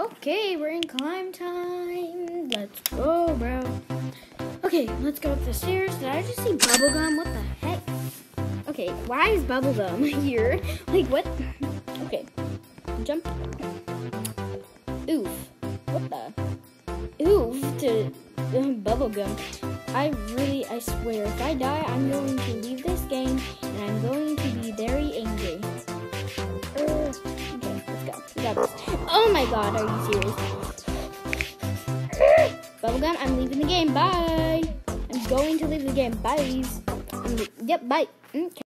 Okay, we're in climb time. Let's go, bro. Okay, let's go up the stairs. Did I just see bubblegum? What the heck? Okay, why is bubblegum here? Like, what? Okay, jump. Oof. What the? Oof to uh, bubblegum. I really, I swear, if I die, I'm going to leave this Oh my god, are you serious? Bubblegum, I'm leaving the game. Bye. I'm going to leave the game. Bye. Yep, bye. Okay.